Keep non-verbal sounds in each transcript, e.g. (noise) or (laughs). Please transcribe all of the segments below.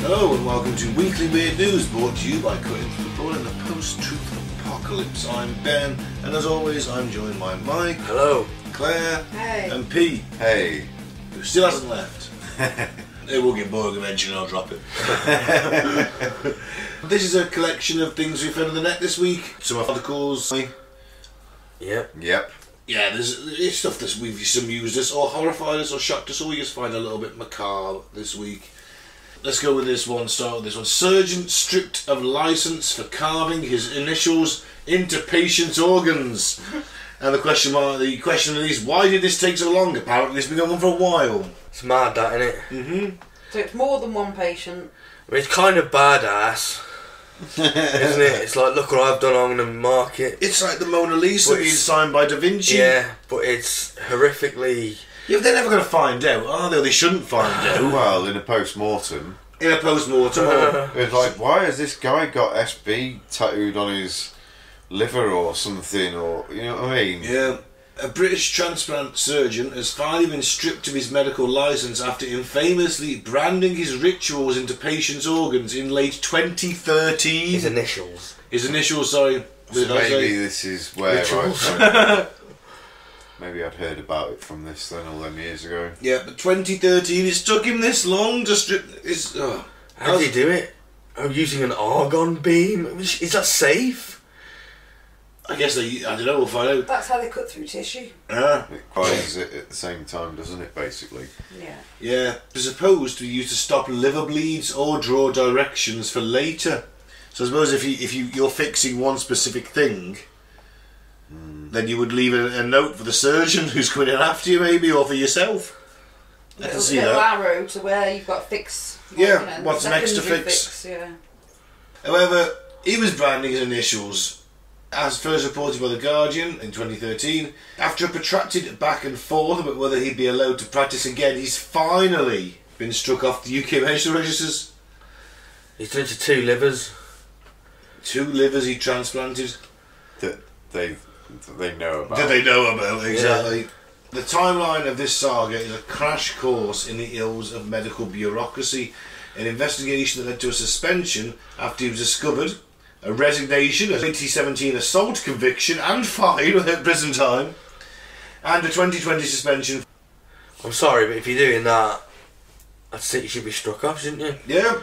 Hello and welcome to Weekly Weird News brought to you by Cutting Apocalypse. I'm Ben and as always I'm joined by Mike, Hello. Claire Hey. and Pete, Hey. who still hasn't left. (laughs) it will get boring eventually I'll drop it. (laughs) this is a collection of things we found on the net this week. Some articles. Yep. Yep. Yeah, there's it's stuff that we've some used us or horrified us or shocked us or we just find a little bit macabre this week. Let's go with this one. Start with this one. Surgeon stripped of license for carving his initials into patient's organs. And the question mark, the question is, why did this take so long? Apparently, it's been going on for a while. It's mad, that, isn't it? Mm-hmm. So it's more than one patient. I mean, it's kind of badass, (laughs) isn't it? It's like, look what I've done, I'm going to mark it. It's like the Mona Lisa But being signed by Da Vinci. Yeah, but it's horrifically. Yeah, they're never going to find out, are they? Or They shouldn't find out (laughs) Well, in a post-mortem, in a post-mortem. (laughs) it's like, why has this guy got SB tattooed on his liver or something, or you know what I mean? Yeah. A British transplant surgeon has finally been stripped of his medical license after infamously branding his rituals into patients' organs in late 2013. His initials. His initials, sorry. So did say? maybe this is where Rituals. I, (laughs) maybe I'd heard about it from this then all them years ago. Yeah, but 2013, it took him this long to strip. It's, oh. How did he do it? Oh, using an argon beam? Is that safe? I guess they, I don't know, we'll find out. That's how they cut through tissue. Ah, It causes it at the same time, doesn't it? Basically. Yeah. yeah. It's supposed to be used to stop liver bleeds or draw directions for later. So I suppose if you if you you're fixing one specific thing, then you would leave a, a note for the surgeon (laughs) who's coming in after you, maybe, or for yourself. I can Little, see little that. arrow to where you've got to fix. Yeah, what's next to secondary fix? Yeah. However, he was branding his initials, as first reported by The Guardian in 2013. After a protracted back and forth about whether he'd be allowed to practice again, he's finally been struck off the UK medical registers. He's done it to two livers. Two livers he transplanted. That they that they know about. Did they know about exactly? The timeline of this saga is a crash course in the ills of medical bureaucracy, an investigation that led to a suspension after he was discovered, a resignation, a 2017 assault conviction and fine (laughs) without prison time, and a 2020 suspension. I'm sorry, but if you're doing that, I think you should be struck off, shouldn't you? Yeah,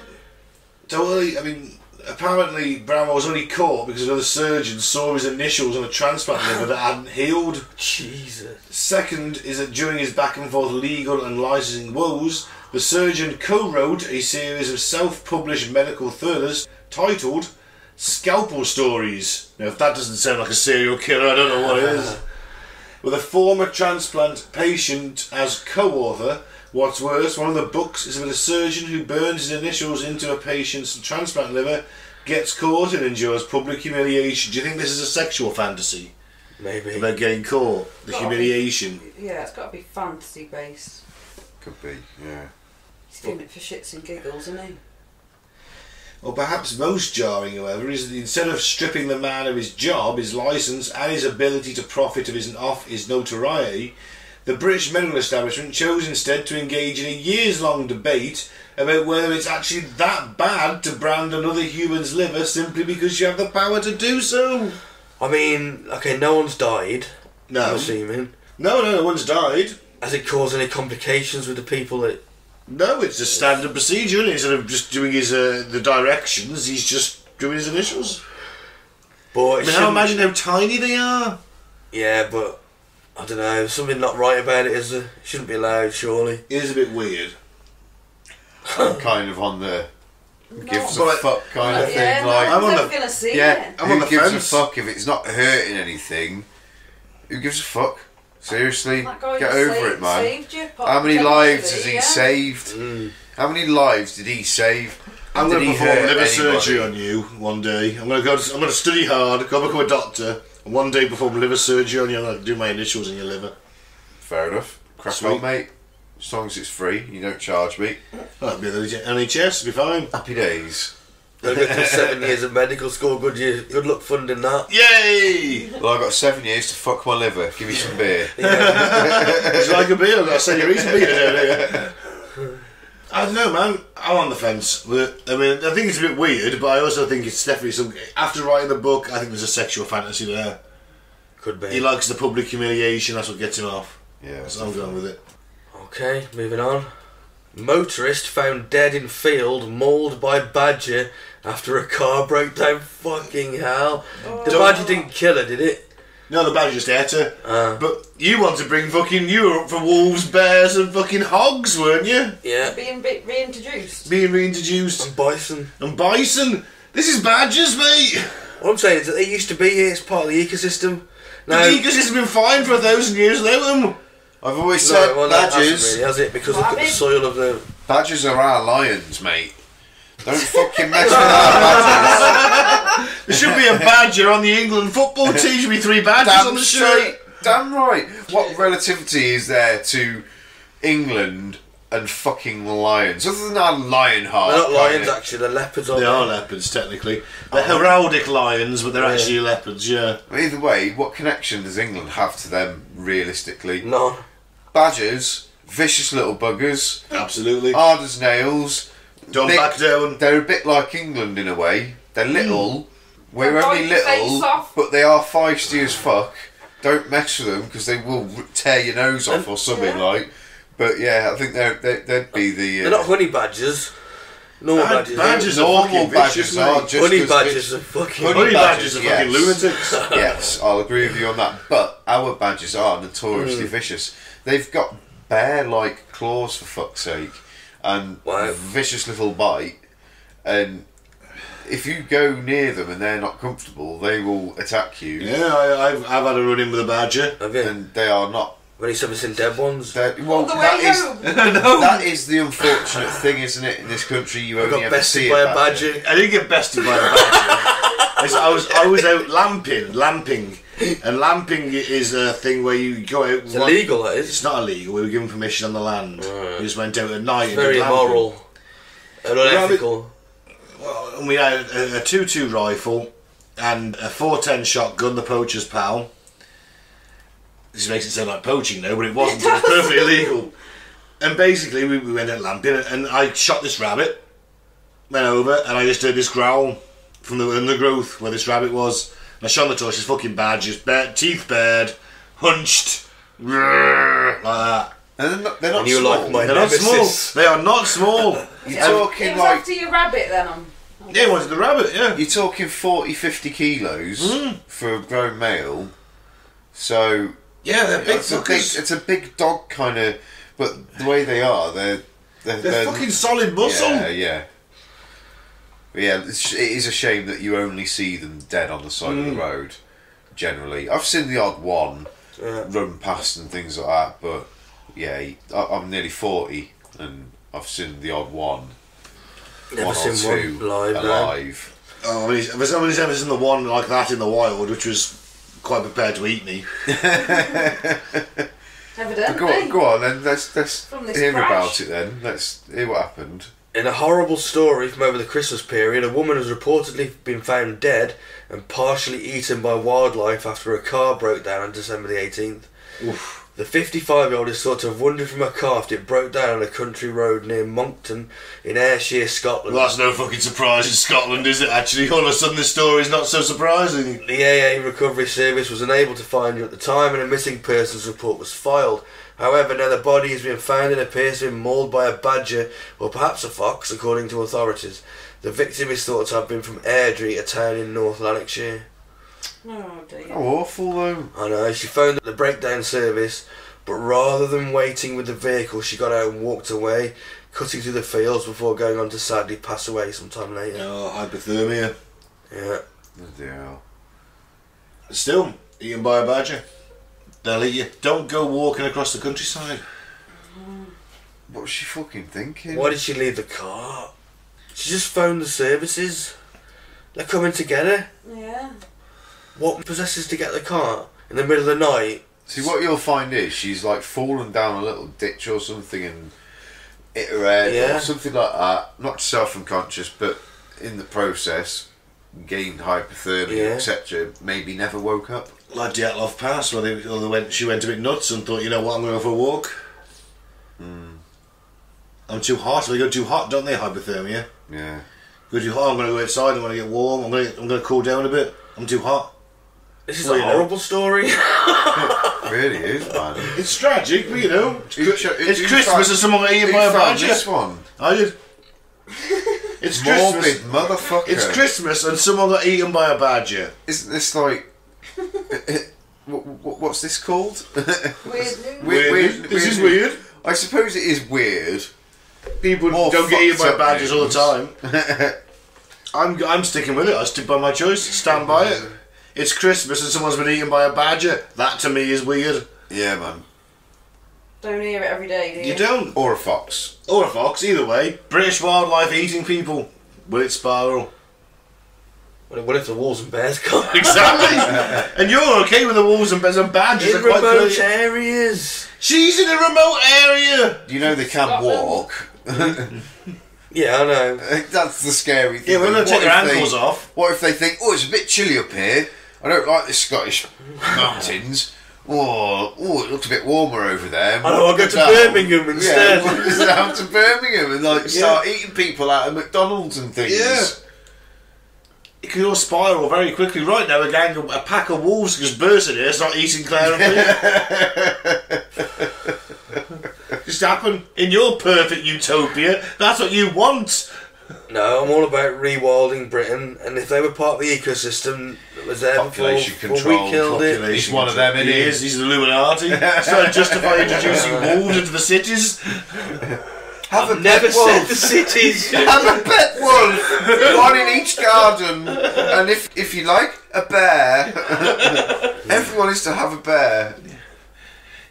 totally. I mean, apparently Bramhall was only caught because another surgeon saw his initials on a transplant (laughs) liver that hadn't healed. Jesus. Second is that during his back and forth legal and licensing woes, the surgeon co wrote a series of self published medical thrillers titled Scalpel Stories. Now, if that doesn't sound like a serial killer, I don't know what is. (laughs) With a former transplant patient as co author, what's worse, one of the books is about a surgeon who burns his initials into a patient's transplant liver, gets caught, and endures public humiliation. Do you think this is a sexual fantasy Maybe. about getting caught? The Gotta be. humiliation. Yeah, it's got to be fantasy based. Could be. Yeah. He's doing it for shits and giggles, isn't he? Or perhaps most jarring, however, is that instead of stripping the man of his job, his licence, and his ability to profit of his off his notoriety, the British medical establishment chose instead to engage in a years long debate about whether it's actually that bad to brand another human's liver simply because you have the power to do so. I mean, okay, no one's died. No. I'm assuming. No, no, no one's died. Has it caused any complications with the people that? No, it's a standard procedure. And instead of just doing his uh, the directions, he's just doing his initials. But I it mean, how shouldn't- imagine how tiny they are. Yeah, but I don't know. Something not right about it is there? It shouldn't be allowed, surely. It is a bit weird. I'm (laughs) kind of on the gives But- a fuck kind of yeah, thing. no Like, I'm on the- gonna see yeah, it. I'm who on the gives fence. a fuck if it's not hurting anything? Who gives a fuck? Seriously, get over saved, it, man. You, How many lives has he yeah. saved? Mm. How many lives did he save? I'm going to perform liver surgery on you one day. I'm going to go. To, I'm going to study hard, go become a doctor, One day perform liver surgery on you, I'm going to do my initials in your liver. Fair enough. Crack Sweet. on, mate. As long as it's free, you don't charge me. That'll be the NHS, be fine. Happy days. Gotta go through seven years of medical school. Good year, good luck funding that. Yay! Well, I've got seven years to fuck my liver. Give me some beer. (laughs) It's like a beer, I've got a senorita beer down (laughs) here. I don't know, man. I'm on the fence. I mean, I think it's a bit weird, but I also think it's definitely some. After writing the book, I think there's a sexual fantasy there. Could be. He likes the public humiliation, that's what gets him off. Yeah. So I'm going with it. Okay, moving on. Motorist found dead in field, mauled by badger after a car broke down. Fucking hell! The badger didn't kill her, did it? No, the badger just ate her. Uh, But you want to bring fucking Europe for wolves, bears, and fucking hogs, weren't you? yeah. Being re- reintroduced. Being reintroduced. And bison. And bison. This is badgers, mate. What I'm saying is that they used to be here. It's part of the ecosystem. The Now, ecosystem's been fine for a thousand years without them. I've always no, said well, that hasn't badgers. really, has it? Because look at the soil of the. Badgers are our lions, mate. Don't (laughs) fucking mess with our (laughs) badgers. There should be a badger on the England football (laughs) team. Should be three badgers on Damn the shirt. Damn right. What relativity is there to England and fucking lions? Other than our lion heart. They're not lions, kinda. actually. They're leopards. Aren't They they? are leopards, technically. Oh. They're heraldic lions, but they're Yeah. actually leopards. Yeah. Either way, what connection does England have to them realistically? None. Badgers, vicious little buggers, Absolutely. hard as nails. Don't Nick- back down. They're a bit like England in a way. They're little. We're They'll only bite your face little, but they are feisty as fuck. Don't mess with them because they will tear your nose off or something Yeah. like. But yeah, I think they're, they they'd be the. Uh, They're not honey badgers. Normal Bad- badgers. badgers are normal fucking badgers vicious, are mate. just honey badgers vicious. are fucking. Honey Honey badgers, badgers are yes. fucking lunatics. (laughs) yes, I'll agree with you on that. But our badgers are notoriously vicious. They've got bear-like claws for fuck's sake, and Wow. vicious little bite. And if you go near them and they're not comfortable, they will attack you. Yeah, I, I've, I've had a run in with a badger. Have you? And they are not. When you ever seen dead ones? they're- Well, All the that way is (laughs) (laughs) no. that is the unfortunate thing, isn't it? In this country, you I only got ever bested see by a a badger. I didn't get bested by a badger. (laughs) I was I was out lamping, lamping, and lamping is a thing where you go out. It's illegal, that It's not illegal. We were given permission on the land. Right. We just went out at night. and Very immoral. And unethical. Well, and we had a, a two-two rifle and a four-ten shotgun, the poacher's pal. This makes it sound like poaching though, but it wasn't. It (laughs) was perfectly illegal. And basically, we, we went out lamping, and I shot this rabbit. Went over, and I just heard this growl from the undergrowth where this rabbit was. And I shone the torch. This fucking bad, just bare, teeth bared, hunched, like that. And they're not, they're not And you were small. like my- They're not small. They are not small. (laughs) You're Um, talking It was like after your rabbit then. I'm, Yeah, he wanted the rabbit. Yeah. You're talking 40, 50 kilos Mm. for a grown male. So Yeah, they're big it's a big, it's a big dog kind of, but the way they are, they're they're, They're fucking solid muscle. Yeah, yeah. But yeah, it's, a shame that you only see them dead on the side Mm. of the road. Generally, I've seen the odd one Yeah. run past and things like that, but yeah, I, I'm nearly forty and I've seen the odd one, Never one or seen two one live. no. alive. Oh, I mean, if somebody's ever seen the one like that in the wild, which was quite prepared to eat me. (laughs) evidently. Go on, go on, then let's let's hear crash. about it. Then let's hear what happened. In a horrible story from over the Christmas period, a woman has reportedly been found dead and partially eaten by wildlife after a car broke down on December the 18th. The 55 year old is thought to have wandered from a car after it broke down on a country road near Monkton in Ayrshire, Scotland. Well, that's no fucking surprise in Scotland, is it? Actually, all of a sudden, this story is not so surprising. The AA Recovery Service was unable to find her at the time and a missing persons report was filed. However, now the body has been found and appears to have been mauled by a badger or perhaps a fox, according to authorities. The victim is thought to have been from Airdrie, a town in North Lanarkshire. Oh dear. How awful though. I know, she phoned the breakdown service, but rather than waiting with the vehicle, she got out and walked away, cutting through the fields before going on to sadly pass away sometime later. Oh, hypothermia. Yeah. Bloody hell. Still, eaten by a badger. They'll eat you. Don't go walking across the countryside. What was she fucking thinking? Why did she leave the car? She just phoned the services. They're coming to get her. Yeah. what possesses to get the car in the middle of the night? See, what you'll find is she's like fallen down a little ditch or something and hit her head Yeah. or something like that. Not self unconscious, but in the process, gained hypothermia, Yeah. etc. Maybe never woke up. Like Dyatlov Pass, where they, or they went, she went a bit nuts and thought, you know what, I'm going to go for a walk. Hmm. I'm too hot. They go too hot, don't they? Hypothermia. Yeah. Go too hot. I'm going to go outside. I'm going to get warm. I'm going to, I'm going to cool down a bit. I'm too hot. This is Well, a you know. horrible story. (laughs) (laughs) really is, man. It's tragic, but you know, it's, Who Chri- cho- it's Christmas found- and someone got eaten by a badger. this one? I did. (laughs) It's Morbid Christmas. motherfucker. It's Christmas and someone got eaten by a badger. Isn't this like. (laughs) what, what, what's this called? (laughs) Weird news. Weird- Weird. weird- this is weird. weird. I suppose it is weird. People More don't get eaten by fucked up badgers all the time. (laughs) I'm I'm sticking with it. I stick by my choice. Stand by it. It's Christmas and someone's been eaten by a badger. That to me is weird. Yeah, man. Don't hear it every day, do you? You don't. Or a fox. Or a fox. Either way. British wildlife eating people. Will it spiral? What what if the wolves and bears come? (laughs) Exactly. (laughs) and you're okay with the wolves and bears and badgers. in are quite remote clear. areas. She's in a remote area. You know they can Scotland. walk. (laughs) Yeah, I know. That's the scary thing. Yeah, we're gonna take their if they- ankles off. What if they think, oh, it's a bit chilly up here. I don't like the Scottish mountains. Oh, oh, it looks a bit warmer over there. I know, I'll go to Down. Birmingham instead. Yeah, we'll down to Birmingham and like start eating people out of McDonald's and things. Yeah. It could all spiral very quickly. Right now, a gang, of, a pack of wolves just burst in here, start eating Claire and me. (laughs) just happen in your perfect utopia. That's what you want. No, I'm all about rewilding Britain, and if they were part of the ecosystem that was there Population before, before control, we killed it, He's one of them, He isn't. He's the Illuminati. (laughs) so justify introducing wolves into the cities. Have a never pet said the cities. (laughs) Have a pet wolf, (laughs) one in each garden, and if if you like a bear, (laughs) everyone is to have a bear.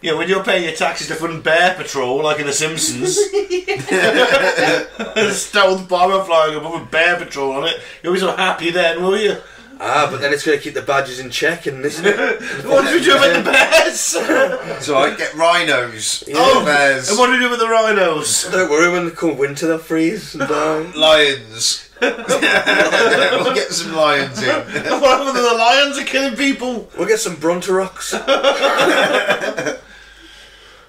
Yeah, when you're paying your taxes to fund Bear Patrol, like in The Simpsons, (laughs) a stealth bomber flying above with Bear Patrol on it, you'll be so happy then, will you? ah, but then it's going to keep the badgers in check, and isn't it? What do we do about the bears? So I get rhinos, Oh, bears, and what do we do with the rhinos? Don't worry, when it comes winter, they'll freeze and die. lions. (laughs) we'll get some lions in. (laughs) What happened to the lions are killing people? We'll get some Bronterocs. (laughs)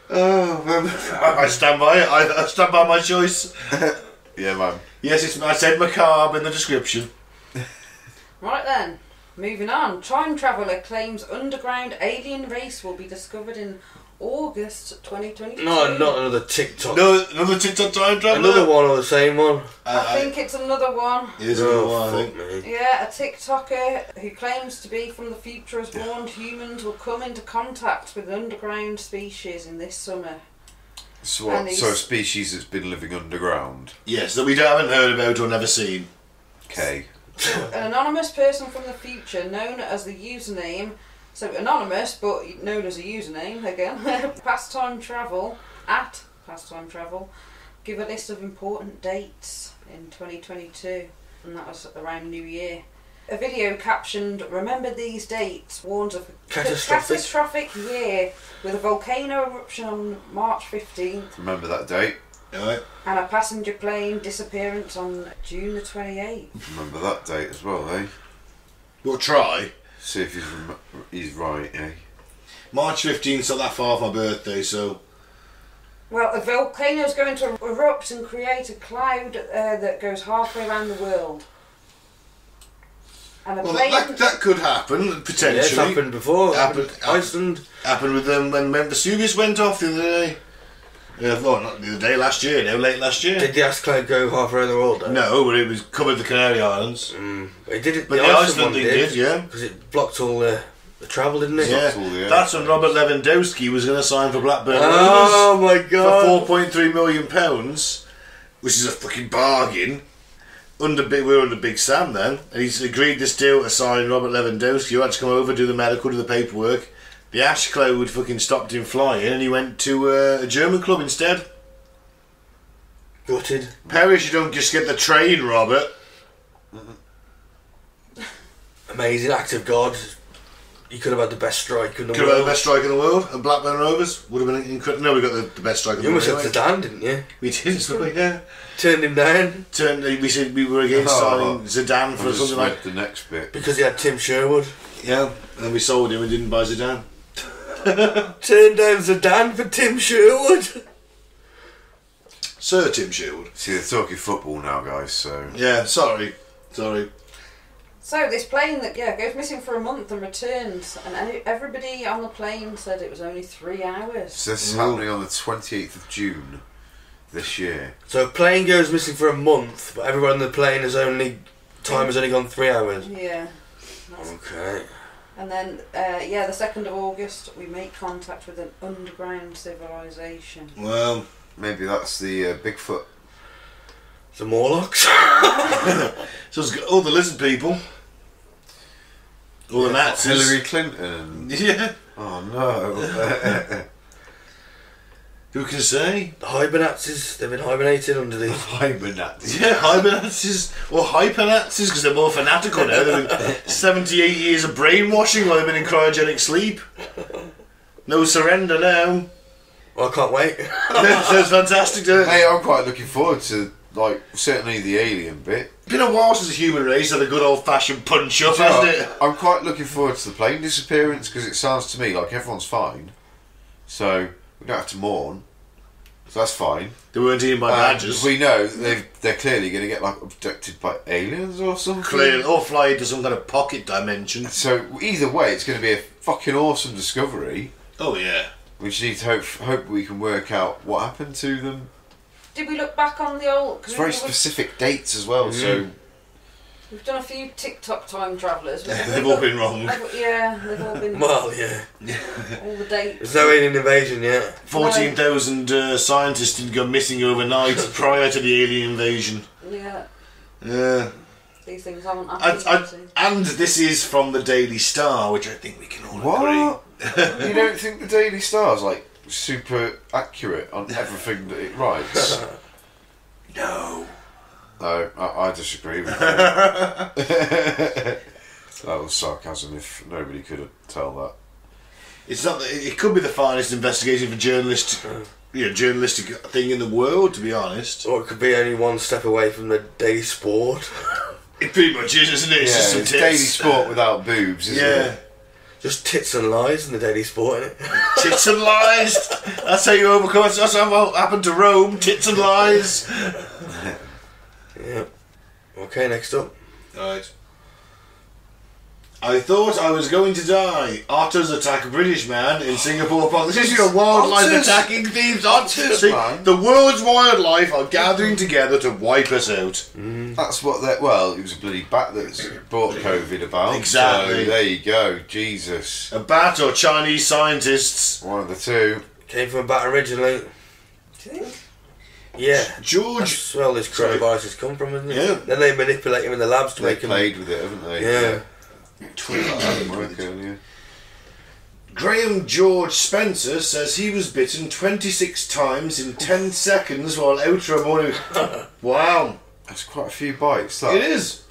Oh, I, I stand by it. I, I stand by my choice. Yeah, man. Yes, it's, I said macabre in the description. Right then, moving on. Time traveller claims underground alien race will be discovered in August 2022. No, not another TikTok. No, another TikTok time traveler. Another one or the same one. Uh, I think it's another one. It is another Oh, one, I think. me. Yeah, a TikToker who claims to be from the future has warned humans will come into contact with underground species in this summer. So, what, so a species that's been living underground. Yes, that we haven't heard about or never seen. Okay. An anonymous person from the future, known as the username, so anonymous but known as a username again, (laughs) pastime travel at pastime travel, give a list of important dates in 2022, and that was around New Year. A video captioned "Remember these dates" warns of a Catastrophic. catastrophic year with a volcano eruption on March 15th Remember that date? Alright. and a passenger plane disappearance on June the 28th. Remember that date as well, eh? We'll try. See if he's he's right, eh? March 15th, not that far off my birthday, so. Well, a volcano is going to erupt and create a cloud uh, that goes halfway around the world. And a Well, plane. that, that could happen, Yeah, it's potentially. happened before. Happened- Iceland. Happened with them when Mount Vesuvius went off the other day. Yeah, well, not the other day, last year, no, late last year. Did the ass cloud go half around the world? Though? no, but it was covered the Canary Islands. Mm, it did it. But the, the Iceland, Iceland thing did, did, yeah. because it blocked all the, the travel, didn't it? Yeah, all the- that's when Robert Lewandowski was going to sign for Blackburn Oh my god! for 4.3 million pounds, which is a fucking bargain. Under big, we were under Big Sam then, and he's agreed this deal to sign Robert Lewandowski. You had to come over, do the medical, do the paperwork. The ash cloud fucking stopped him flying, and he went to uh, a German club instead. Gutted. Perish, you don't just get the train, Robert. Amazing act of God. You could have had the best strike in the world. Could have had the best striker in the world, and Blackburn Rovers would have been incredible. No, we got the, the best striker in You almost had anyway. Zidane, didn't you? We did, so yeah. Turned him down Turned, we said we were against Oh. signing Zidane for something like the next bit. because he had Tim Sherwood. yeah, and then we sold him and didn't buy Zidane. Turned down Zidane for Tim Sherwood. Sir Tim Sherwood. See, they're talking football now, guys. So Yeah, sorry, sorry. So this plane that yeah goes missing for a month and returns, and everybody on the plane said it was only three hours. So this is Ooh. happening on the 28th of June this year. So a plane goes missing for a month, but everyone on the plane has only time has only gone three hours. Yeah. Okay. And then uh, yeah, the second of August, we make contact with an underground civilization. Well, Maybe that's the uh, Bigfoot. The Morlocks. (laughs) so it's got all the lizard people, all the Nazis. Hillary Clinton. (laughs) Yeah, Oh no. (laughs) who can say? the Hibernazis. They've been hibernated under the. (laughs) Hibernati. Yeah, Hibernazis or Hypernazis because they're more fanatical now. They've been (laughs) 78 years of brainwashing while they've been in cryogenic sleep. No surrender now. Well, I can't wait. (laughs) Sounds fantastic, doesn't it? Hey, I'm quite looking forward to like certainly the alien bit. Been a while since the human race had a good old fashioned punch up, hasn't it? I'm quite looking forward to the plane disappearance because it sounds to me like everyone's fine, so we don't have to mourn. So that's fine. They weren't eaten by And badgers. we know they've they're clearly going to get like abducted by aliens or something. Clearly, or fly into some kind of pocket dimension. So either way, it's going to be a fucking awesome discovery. Oh yeah. We just need to hope hope we can work out what happened to them. Did we look back on the old? It's Cause very we've, specific dates as well. So mm. We've done a few TikTok time travellers. (laughs) Yeah, They've all been wrong. Yeah, they've all been well, yeah. all the dates. There's no alien invasion yet. 14,000 uh, scientists didn't go missing overnight (laughs) prior to the alien invasion. Yeah, Yeah. these things haven't And, happened. and, and this is from the Daily Star, which I think we can all what? you don't think the Daily Star's like super accurate on everything that it writes? (laughs) No. No, I, I disagree with that. (laughs) that was sarcasm. If nobody could tell that. It's not. that- It could be the finest investigation for journalist, you know, journalistic thing in the world. To be honest, Or it could be only one step away from the Daily Sport. (laughs) it pretty much is, isn't it? It's just yeah, some it's tits. daily sport without boobs, isn't Yeah, it? Just tits and lies in the Daily Sport, innit? (laughs) tits and lies. That's how you overcome. it. That's how what happened to Rome. Tits and lies. Yeah. Okay, next up. Right. I thought I was going to die. Otters attack a British man in Singapore Park. This is your wildlife Otters? attacking thieves. Otters. Otters, man. The world's wildlife are gathering together to wipe us out. Mm. That's what that. Well, it was a bloody bat that's brought COVID about. Exactly. So there you go. Jesus. A bat or Chinese scientists. One of the two. Came from a bat originally. Do you think? Yeah. George. That's where all this coronavirus has come from, isn't it? Yeah. Then they manipulate him in the labs to They make him. played with it, haven't they? Yeah. (coughs) America, yeah. Graham George Spencer says he was bitten 26 times in 10 seconds while out morning. (laughs) wow. That's quite a few bites. That. It is.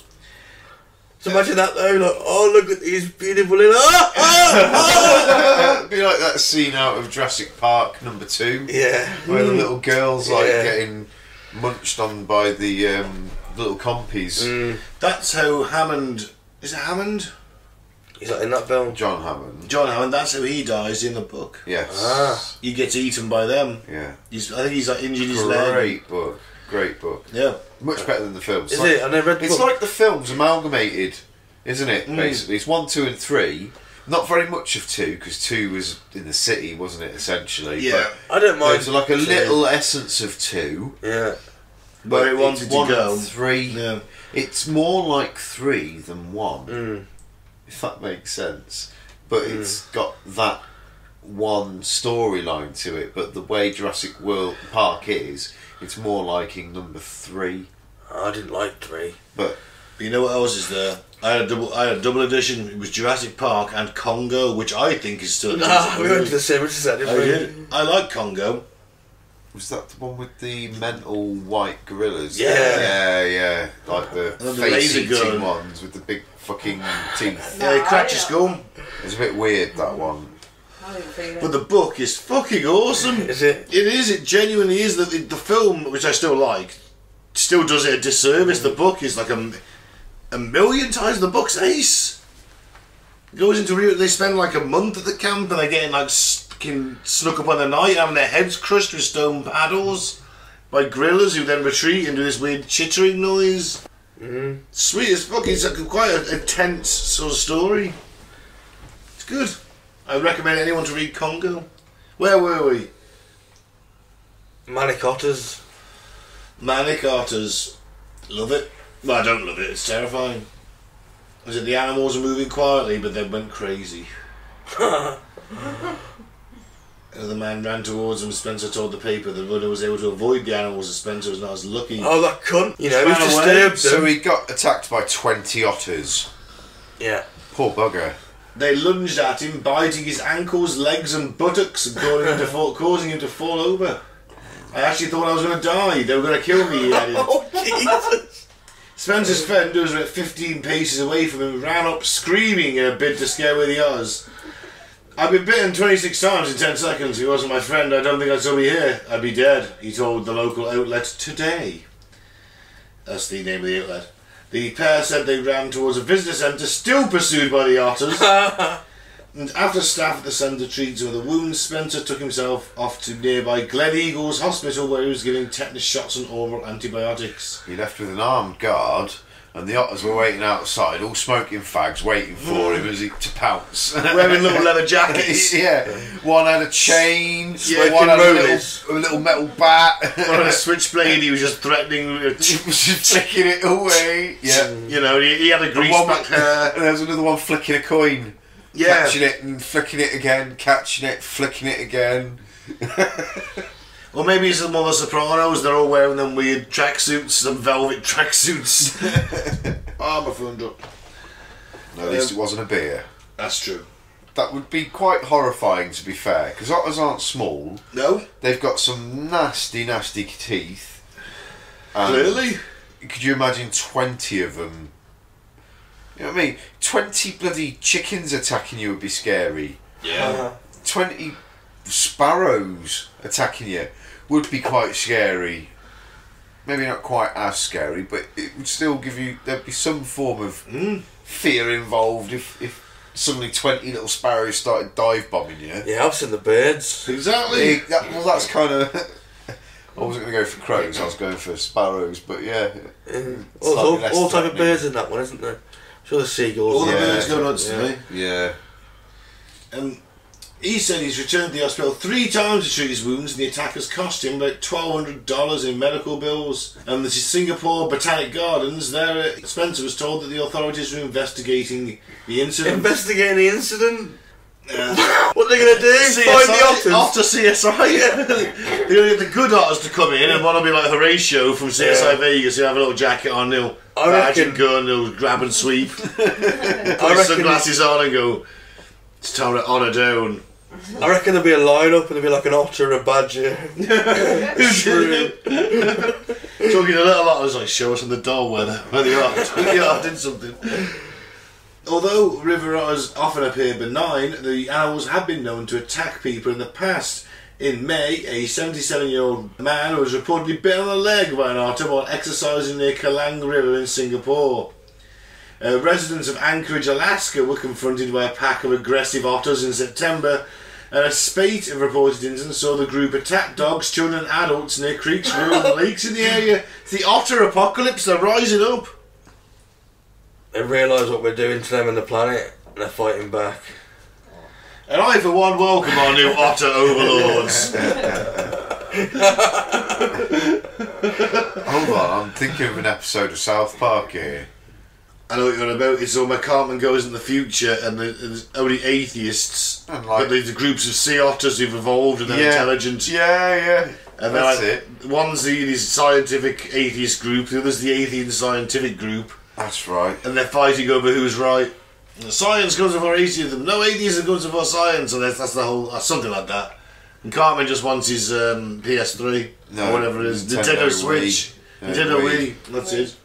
So imagine that though, like, oh look at these beautiful little. Ah, ah, It'd be like that scene out of Jurassic Park number two, Yeah. where the little girls like Yeah. getting munched on by the um, little compies. Mm. That's how Hammond. Is it Hammond? He's like in that film. John Hammond. John Hammond, that's how he dies in the book. Yes. Ah. He gets eaten by them. Yeah. He's, I think he's like injured his leg. Great book. Great book. Yeah. Much better than the films. Is Like- it? I never read the It's book. like the films amalgamated, isn't it? Mm. Basically, it's one, two, and three. Not very much of two because two was in the city, wasn't it? Essentially, Yeah. I don't But mind. there's like a two. little essence of two. Yeah. Where it but wanted to one go. and Three. Yeah. It's more like three than one, Mm. if that makes sense. But it's got that one storyline to it. But the way Jurassic World Park is, it's more liking number three. I didn't like three. But But you know what else is there? I had a double. I had a double edition. It was Jurassic Park and Congo, which I think is still. Nah, decent we went to the cinema to say I did. I like Congo. Was that the one with the mental white gorillas? Yeah. yeah, yeah. Like the And the face-eating ones with the big fucking teeth. Yeah, he cracked your I- skull. It's a bit weird that one. I didn't feel it. But the book is fucking awesome. (laughs) Is it? It is. It genuinely is. The, the film, which I still like, still does it a disservice. The book is like a, a million times. The book's ace. Goes into real. They spend like a month at the camp and they're getting like fucking snuck up on the night, having their heads crushed with stone paddles by grillers who then retreat and do this weird chittering noise. Mm. Sweet as fuck. It's like quite a, a tense sort of story. It's good. I recommend anyone to read Congo. Where were we? Manic Otters. Manic Otters. Love it. Well, I don't love it. It's terrifying. Was it the animals are moving quietly, but they went crazy? (laughs) And the man ran towards him. Spencer told the paper the runner was able to avoid the animals, and Spencer was not as lucky. Oh, that cunt. You know, Ran he's disturbed So he got attacked by 20 otters. Yeah. Poor bugger. They lunged at him, biting his ankles, legs, and buttocks, (laughs) and causing him to fall, causing him to fall over. I actually thought I was going to die. They were going to kill me. (laughs) Oh, Jesus. Spencer's friend, who was about 15 paces away from him, ran up screaming in a bid to scare away the others. I've been bitten 26 times in 10 seconds. If he wasn't my friend, I don't think I'd still be here. I'd be dead, he told the local outlet today. That's the name of the outlet. The pair said they ran towards a visitor centre, still pursued by the otters. (laughs) and after staff at the centre treated some of the wounds, Spencer took himself off to nearby Gleneagles Hospital where he was giving tetanus shots and oral antibiotics. He left with an armed guard, and the otters were waiting outside, all smoking fags, waiting for him as he to pounce. Wearing little leather (laughs) jackets. yeah, one had a chain, Yeah, one had a little, a little metal bat. on a (laughs) switchblade, he was just threatening. (laughs) he was just flicking it away. Yeah. You know, he, he had a grease one- back hair. And there was another one flicking a coin. Yeah. Catching it and flicking it again, catching it, flicking it again. (laughs) Or maybe it's some other Sopranos. They're all wearing them weird tracksuits, some velvet tracksuits. (laughs) Ah, Armour phoned up. No, at least it wasn't a beer. That's true. That would be quite horrifying, to be fair, because otters aren't small. No, They've got some nasty, nasty teeth. And clearly. Could you imagine 20 of them? You know what I mean? 20 bloody chickens attacking you would be scary. Uh, 20 sparrows attacking you would be quite scary. Maybe not quite as scary, but it would still give you. There'd be some form of Mm. fear involved if, if suddenly 20 little sparrows started dive bombing you. yeah, I've seen the birds. Exactly. Yeah, that, well, that's kind of. (laughs) I wasn't going to go for crows. I was going for sparrows, but yeah. Mm. All, Slightly all, all type of birds in that one, isn't there? Sure, the seagulls. All the birds go nuts Yeah. today. Yeah. Um, he said he's returned to the hospital three times to treat his wounds, and the attackers cost him about twelve hundred dollars in medical bills. And the Singapore Botanic Gardens, there, uh, Spencer was told that the authorities were investigating the incident. Investigating the incident. Uh, What are they going to do? (laughs) Find the otters? To CSI. They're going to get the good otters to come in, and one will be like Horatio from CSI Yeah. Vegas, who have a little jacket on, he'll I badge reckon- and gun, he'll grab and sweep, (laughs) put reckon, sunglasses on and go, it's time to honour down. I reckon there'll be a lineup and there'll be like an otter and a badger. (laughs) Talking to little otters, like, show us in the door where, the, where they are. they are did something. Although river otters often appear benign, the animals have been known to attack people in the past. In May, a 77 year old man was reportedly bit on the leg by an otter while exercising near Kalang River in Singapore. Uh, residents of Anchorage, Alaska were confronted by a pack of aggressive otters in September, and a spate of reported incidents saw the group attack dogs, children, and adults near creeks, rivers, and lakes in the area. It's the otter apocalypse, they're rising up. They realise what we're doing to them and the planet and they're fighting back. And I, for one, welcome our new otter overlords. (laughs) Hold on, I'm thinking of an episode of South Park here. I know what you're on about. It's all my Cartman goes in the future, and the- there's only atheists. And like- but there's groups of sea otters who've evolved and they're Yeah. intelligent. Yeah, yeah. And they're That's like, it. One's the, the scientific atheist group, the other's the atheist scientific group, That's right. and they're fighting over who's right. And Science goes before atheism. No atheism goes before science, and that's, that's the whole. Uh, something like that. And Cartman just wants his um, PS3 No, or whatever it is. Nintendo Nintendo, Switch. Wii. Nintendo Uh, Wii. That's it.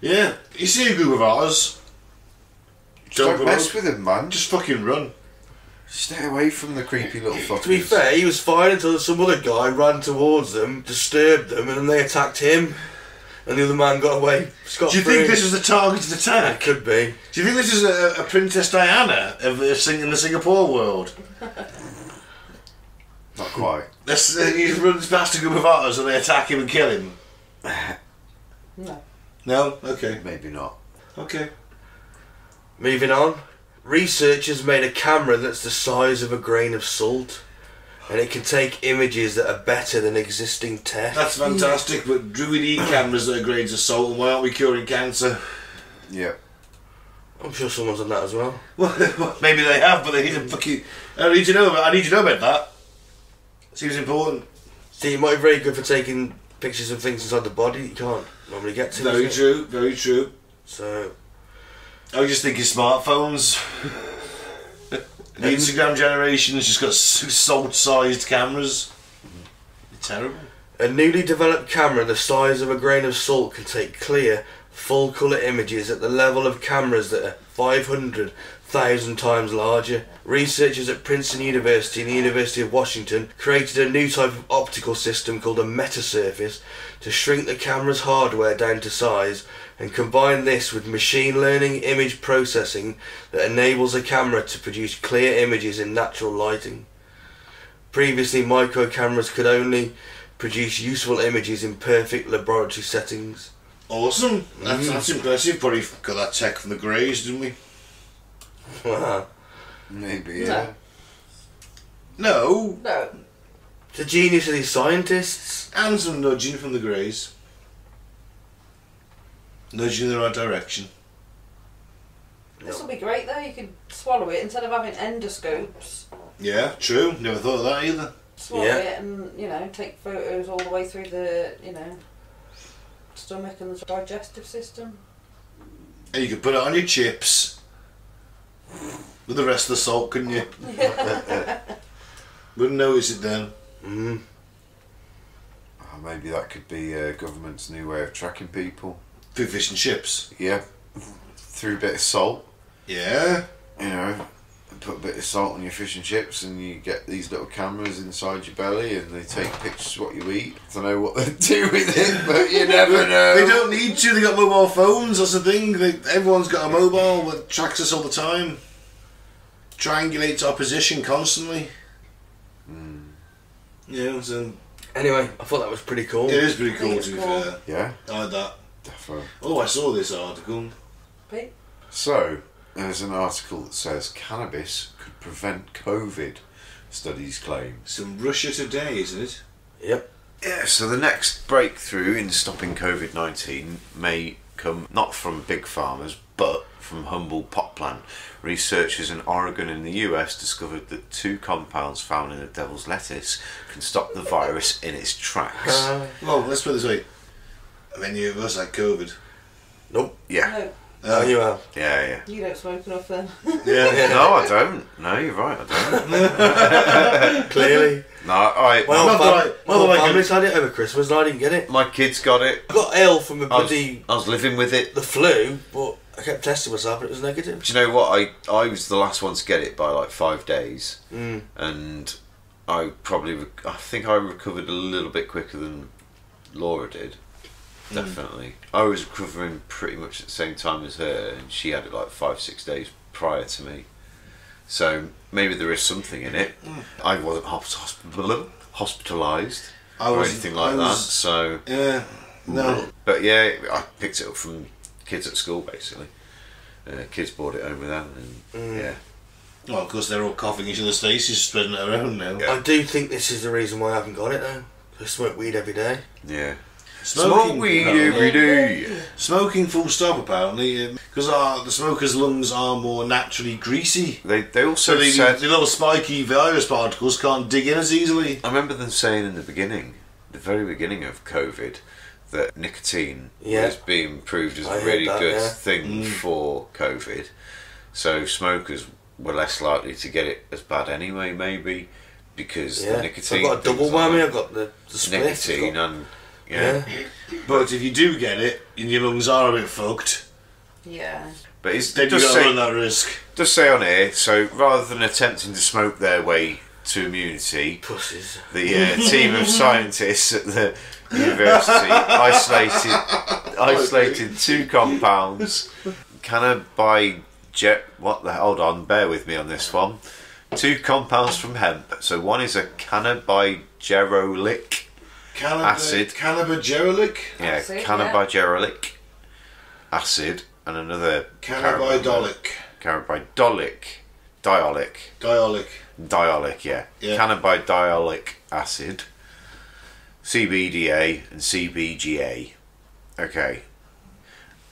Yeah. You see a group of ours. Don't Don't mess with him, man. Just fucking run. Stay away from the creepy little fuckers. To be fair, he was fine until some other guy ran towards them, disturbed them, and then they attacked him. And the other man got away. Scot Do you think this was a targeted attack? It attack? could be. Do you think this is a, a Princess Diana of the sing in the Singapore world? (laughs) Not quite. This, uh, he runs past a group of otters and they attack him and kill him. No. No? Okay. Maybe not. Okay. Moving on. Researchers made a camera that's the size of a grain of salt. And it can take images that are better than existing tests. That's fantastic, but Druid E cameras that are grades of salt, and why aren't we curing cancer? Yeah. I'm sure someone's done that as well. (laughs) Well, maybe they have, but they need to fucking. I need to know about. I need to know about that. Seems important. See, it might be very good for taking pictures of things inside the body you can't normally get to. Very is it? true. Very true. So, I was just thinking smartphones. (laughs) the Instagram generation has just got salt-sized cameras. Terrible. a newly developed camera the size of a grain of salt can take clear, full colour images at the level of cameras that are 500,000 times larger. Researchers at Princeton University and the University of Washington created a new type of optical system called a metasurface to shrink the camera's hardware down to size and combine this with machine learning image processing that enables a camera to produce clear images in natural lighting. Previously, micro cameras could only produce useful images in perfect laboratory settings. Awesome. That's, Mm. that's impressive. Probably got that tech from the Greys, didn't we? Wow. Maybe, No. yeah. No. No. The genius of these scientists. And some nudging from the Greys. Nudging in the right direction. This will be great though. You could swallow it instead of having endoscopes. Yeah, true. Never thought of that either. Swallow Yeah. it and you know take photos all the way through the you know stomach and the digestive system. And you could put it on your chips. With the rest of the salt, couldn't you? (laughs) Wouldn't notice it then. Mm. Oh, maybe that could be uh, government's new way of tracking people. Through fish and chips. Yeah. Through a bit of salt, Yeah. you know. Put a bit of salt on your fish and chips, and you get these little cameras inside your belly, and they take pictures of what you eat. I don't know what they (laughs) do with it, but you never know. They don't need to. They got mobile phones. That's the thing. They, everyone's got a mobile that tracks us all the time. Triangulates our position constantly. Hmm. Yeah, so Anyway, I thought that was pretty cool. it is pretty cool to be it's cool. fair. Yeah, I like that. Definitely. Oh, I saw this article. Pete? So, there's an article that says cannabis could prevent COVID, studies claim. Some Russia today, isn't it? Yep. Yeah, so the next breakthrough in stopping COVID 19 may come not from big pharma but from humble pot plant. Researchers in Oregon in the US discovered that two compounds found in the devil's lettuce can stop the virus in its tracks. Uh, Well, let's put it this way. Many of us had COVID. nope. yeah, No, Oh, you have. yeah, yeah. you don't smoke enough then. (laughs) Yeah. No, I don't. No, you're right, I don't. (laughs) Clearly. No, I. My Not whole, that fam- I- my not whole that I family's had it over Christmas and I didn't get it. my kids got it. I got ill from the I was, bloody I was living with it. the flu, but I kept testing myself and it was negative. Do you know what? I I was the last one to get it by like five days, Mm. and I probably rec- I think I recovered a little bit quicker than Laura did. Definitely, I was recovering pretty much at the same time as her, and she had it like five six days prior to me. So maybe there is something in it. I wasn't hos- hospital (laughs) hospitalized I or anything like I that. So, Yeah. No. but yeah, I picked it up from kids at school basically. Uh, kids brought it home with them, and Mm. yeah. Well, of course, they're all coughing each other's faces, spreading it around now. Yeah. I do think this is the reason why I haven't got it though. I smoke weed every day. Yeah. Smoking, Smoke weed apparently- every day. Smoking full stop, apparently, because the smokers' lungs are more naturally greasy. They they So also the, said. the little spiky virus particles can't dig in as easily. I remember them saying in the beginning, the very beginning of COVID, that nicotine Yeah. was being proved as I a heard really that, good yeah. thing Mm. for COVID. So smokers were less likely to get it as bad anyway, maybe. because Yeah. the nicotine. So I've got a double things like whammy. I've got the, the spliff, nicotine got- and yeah. yeah. But if you do get it, and your lungs are a bit fucked, Yeah. But it's then you just got to say, run that risk. just say on here. So rather than attempting to smoke their way to immunity, Pussies. the uh, team of scientists at the university (laughs) isolated isolated two compounds cannabiger what the hold on bear with me on this one two compounds from hemp so one is a cannabigerolic Cannab- Acid. Cannabigerolic? yeah Acid, yeah. cannabigerolic acid and another Cannabidolic. cannabidolic diolic Diolic. diolic, yeah. Yeah. Cannabidiolic acid, CBDA and CBGA. Okay.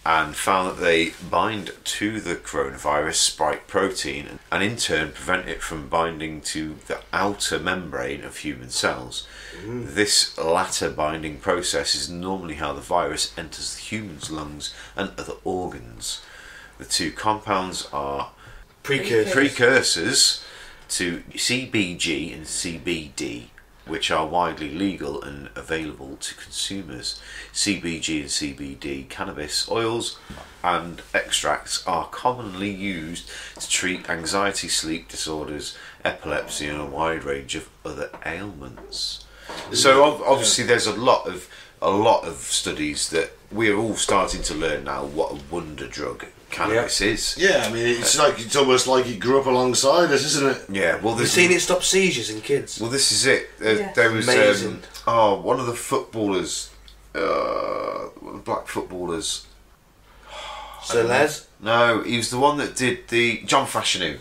And found that they bind to the coronavirus spike protein and in turn prevent it from binding to the outer membrane of human cells. Mm. This latter binding process is normally how the virus enters the human's lungs and other organs. The two compounds are Precursor. precursors to CBG and CBD, which are widely legal and available to consumers. CBG and CBD cannabis oils and extracts are commonly used to treat anxiety, sleep disorders, epilepsy, and a wide range of other ailments. So obviously, there's a lot of a lot of studies that we're all starting to learn now what a wonder drug cannabis is. Yeah, I mean, it's like it's almost like it grew up alongside us, isn't it? Yeah, well, You've seen it stop seizures in kids. Well, this is it. Uh, Yeah. There was um, oh one of the footballers, uh, one of the black footballers. So Les, No, he was the one that did the John Fashanu.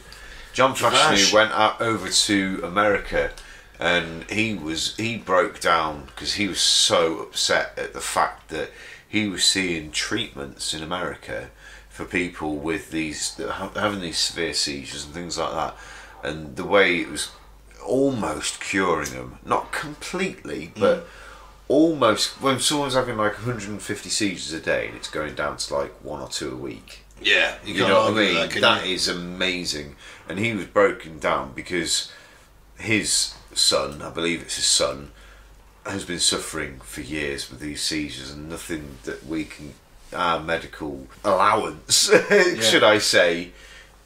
John Fashanu went out over to America, and he was he broke down because he was so upset at the fact that he was seeing treatments in America for people with these having these severe seizures and things like that, and the way it was almost curing them, not completely, mm. but. Almost when someone's having like 150 seizures a day and it's going down to like one or two a week, Yeah, you can't know what I mean? That, that you? is amazing. And he was broken down because his son, I believe it's his son, has been suffering for years with these seizures, and nothing that we can, our medical allowance, (laughs) should I say,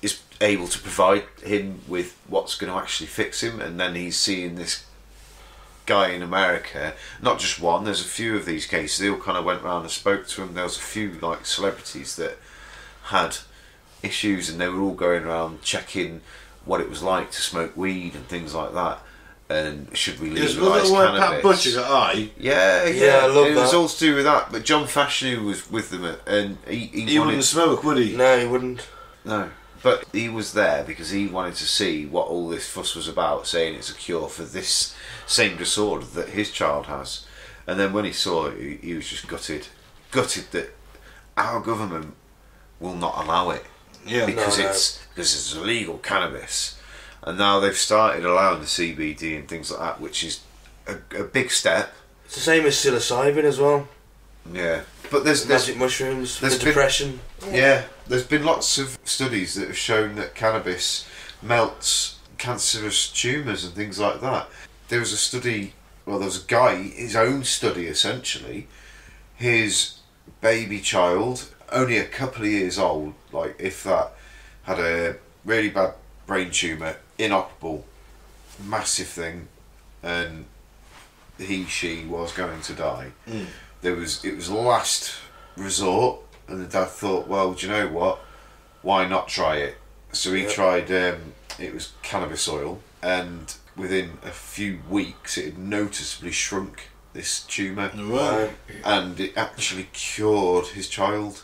is able to provide him with what's going to actually fix him. And then he's seeing this guy in America, not just one, there's a few of these cases. They all kind of went around and spoke to him. There was a few like celebrities that had issues and they were all going around checking what it was like to smoke weed and things like that. And should we There's legalise another one, Pat cannabis? Butcher got eye. Yeah, yeah, Yeah, I love it was that. all to do with that. But John Fashanu was with them, and he, he, He wanted wouldn't smoke, would he? no, he wouldn't. no, but he was there because he wanted to see what all this fuss was about, saying it's a cure for this same disorder that his child has. And then when he saw it, he, he was just gutted, gutted that our government will not allow it Yeah. because No, no. it's because it's illegal cannabis, and now they've started allowing the CBD and things like that, which is a, a big step. It's the same as psilocybin as well. Yeah, but there's there's Magic mushrooms there's the been- depression. Yeah, there's been lots of studies that have shown that cannabis melts cancerous tumours and things like that. There was a study, well, there was a guy, his own study essentially. His baby child, only a couple of years old, like if that, had a really bad brain tumour, inoperable, massive thing, and he, she was going to die. Mm. There was, it was last resort, and the dad thought, well, do you know what? Why not try it? So he Yeah. tried. Um, it was cannabis oil, and within a few weeks, it had noticeably shrunk this tumour, Right. and it actually cured his child.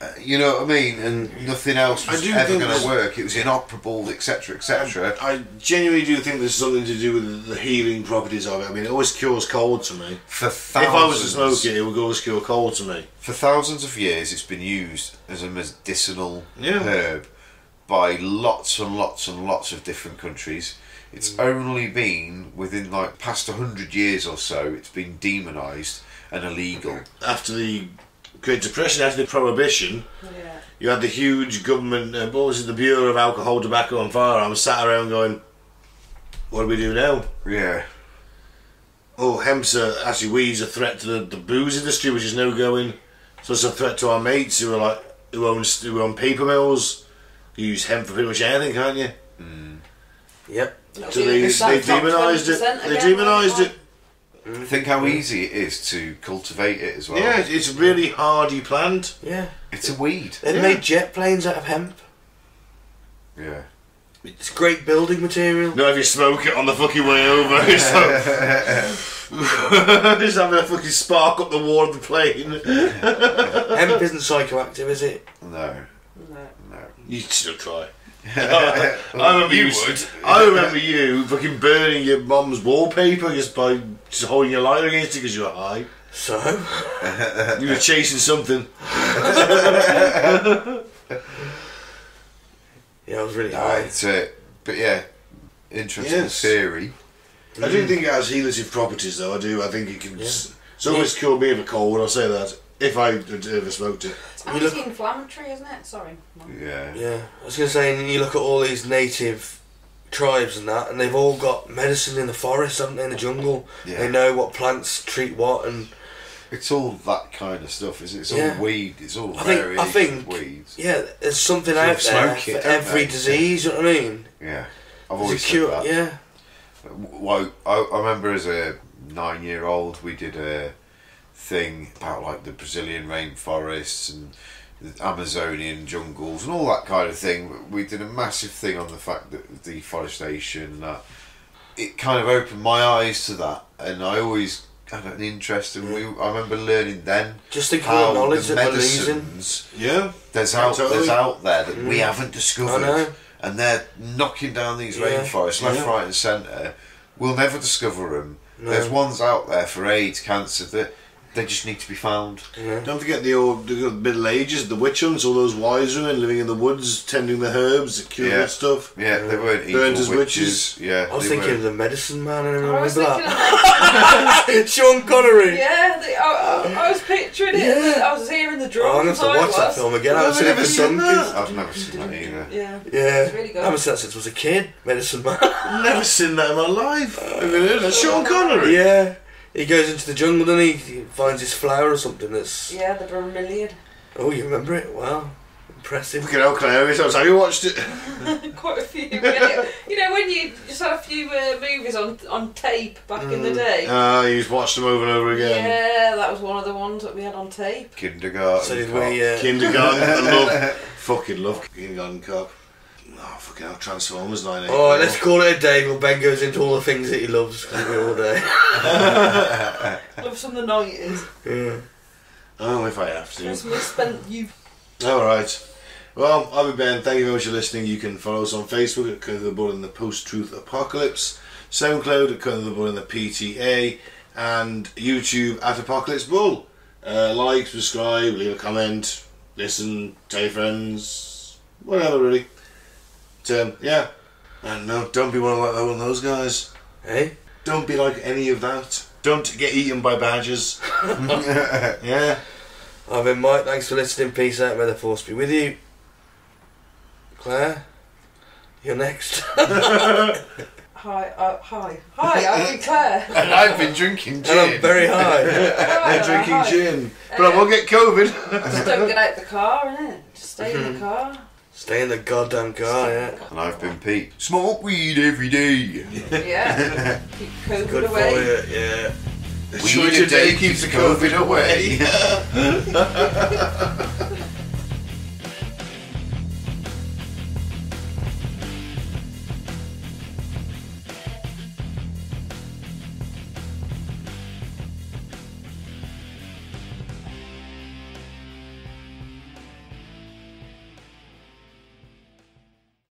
Uh, you know what I mean? And nothing else I was do ever going to work. It was inoperable, etc., etc. I genuinely do think there's something to do with the healing properties of it. I mean, it always cures cold to me. For If I was to thousands- smoke it, it would always cure cold to me. For thousands of years, it's been used as a medicinal Yeah. herb by lots and lots and lots of different countries. It's Mm. only been within like past hundred years or so, it's been demonised and illegal. After the Great Depression, after the Prohibition, Yeah. you had the huge government, uh, what was it, the Bureau of Alcohol, Tobacco and Firearms, sat around going, what do we do now? Yeah. Oh, hemp's a, actually weed's a threat to the, the booze industry, which is no going. So it's a threat to our mates who are like who own who own paper mills. You use hemp for pretty much anything, can't you? Yep. So they, they demonised it. They demonised it. Mm-hmm. Think how easy it is to cultivate it as well. Yeah, it's a really hardy plant. Yeah. It's a weed. They Yeah. made jet planes out of hemp. Yeah. It's great building material. No, if you smoke it on the fucking way over, (laughs) it's like, (laughs) just having a fucking spark up the wall of the plane. hemp isn't psychoactive, is it? No. No. No. You'd still try. I remember you, would. I remember you fucking burning your mum's wallpaper just by just holding your lighter against it because you were high. So, You were chasing something. yeah, I was really No, high. it's uh, but yeah, interesting Yes. theory. I do think it has healative properties, though. I do. I think it can. Yeah. It's always cured me of a cold. I'll say that if I had ever smoked it. It's You look- anti-inflammatory, isn't it? Sorry. Yeah. Yeah, I was going to say, and you look at all these native tribes and that, and they've all got medicine in the forest, haven't they, in the jungle? Yeah. They know what plants treat what, and It's all that kind of stuff, is it? It's Yeah. all weed. It's all I think- I various think- weeds. yeah, there's something Sort out of there smoke it, for don't every they? disease, you know what I mean? Yeah. I've There's a always said cure, that. yeah. Well, I, I remember as a nine-year-old, we did a thing about like the Brazilian rainforests and the Amazonian jungles and all that kind of thing. We did a massive thing on the fact that deforestation. That it kind of opened my eyes to that, and I always had an interest. And we, I remember learning then Just think of how the knowledge the that we're medicines Yeah. there's out Totally. there's out there that we Mm. haven't discovered, I know. and they're knocking down these Yeah. rainforests left, Yeah. right, and centre. We'll never discover them. No. There's ones out there for AIDS, cancer that they just need to be found. Yeah. Don't forget the old the Middle Ages, the witch hunts, all those wise women living in the woods, tending the herbs, that cure Yeah. stuff. Yeah, they weren't Burned as witches. Yeah, I was thinking weren't. of the medicine man, and I I was remember thinking that. of (laughs) Sean Connery! Yeah, the, I, I, I was picturing it. Yeah. I was hearing the Oh, drums. I'm going to have to watch that film again. I Well, haven't seen it I've for never seen that. I've never seen that either. Yeah. Yeah, It's really good. I haven't seen that since I was a kid. Medicine Man. Never seen that in my life. Have you heard of Sean Connery? yeah, he goes into the jungle and he, he finds his flower or something. That's Yeah, the bromeliad. oh, you remember it? Wow, impressive. Fucking hell, Clair, have you watched it? (laughs) Quite a few. really. you know, when you just had a few uh, movies on on tape back in the day. Ah, you've watched them over and over again. Yeah, that was one of the ones that we had on tape. Kindergarten. So did cop. we. Uh, Kindergarten, I love, (laughs) fucking love Kindergarten Cop. Oh, fucking hell, Transformers 9 oh, let's call it a day. Well, Ben goes into all the things that he loves because we all day. (laughs) Love some of the nineties. Yeah. Oh, if I have to. Christmas spent you. Alright. Well, I've been Ben. Thank you very much for listening. You can follow us on Facebook at Cutting Through the Bull in the Post Truth Apocalypse, SoundCloud at Cutting Through the Bull in the PTA, and YouTube at Apocalypse Bull. Uh, like, subscribe, leave a comment, listen, tell your friends, whatever really. But, um, yeah. And no, don't be one like that one of those guys. Hey, Don't be like any of that. Don't get eaten by badgers. (laughs) (laughs) yeah. I've been Mike. Thanks for listening. Peace out. May the force be with you. Clair, you're next. (laughs) Hi, uh, hi, hi. I'm Clair. and I've been drinking and I'm gin. very high. Hi, They're drinking hi. gin. But I won't get COVID. Just don't get out the car, innit? Just stay in the car. Stay in the goddamn car. Yeah. and I've been Pete. Smoke weed every day. Yeah. (laughs) Keep COVID Good for away. you. Yeah. Weed a day keeps the COVID away. (laughs) (laughs)